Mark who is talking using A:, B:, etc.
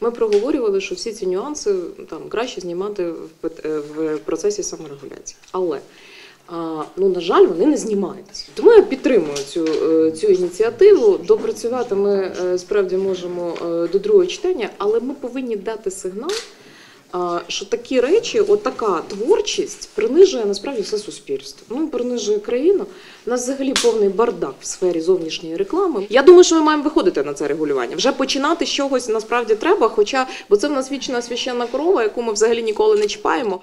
A: Ми проговорювали, що всі ці нюанси там краще знімати в, е, в процесі саморегуляції. Але ну на жаль, вони не знімаються. Тому я підтримую цю, е, цю ініціативу. Допрацювати ми е, справді можемо до другого читання, але ми повинні дати сигнал. Що такі речі, отака творчість принижує насправді все суспільство. Ну принижує країну. У нас взагалі повний бардак в сфері зовнішньої реклами. Я думаю, що ми маємо виходити на це регулювання. Вже починати з чогось насправді треба. Хоча, бо це в нас вічна священна корова, яку ми взагалі ніколи не чіпаємо.